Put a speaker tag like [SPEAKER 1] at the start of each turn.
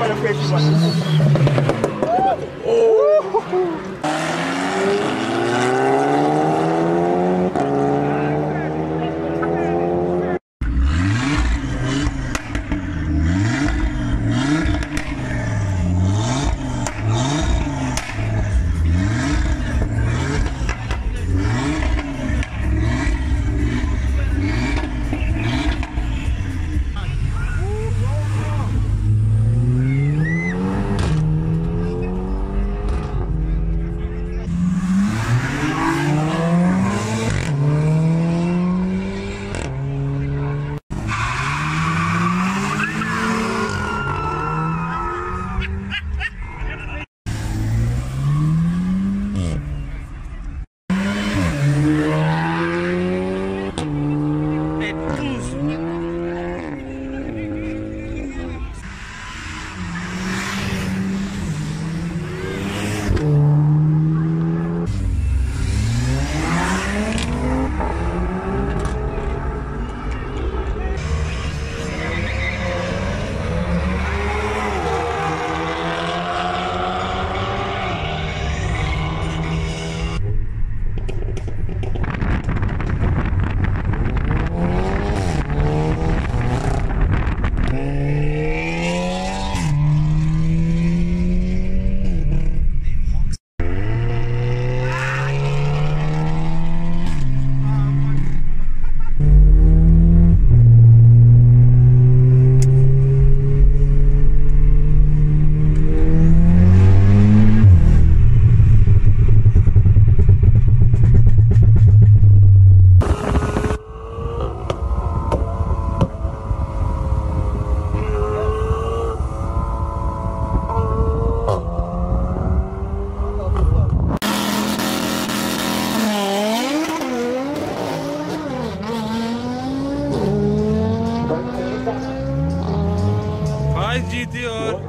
[SPEAKER 1] Faz de diyor.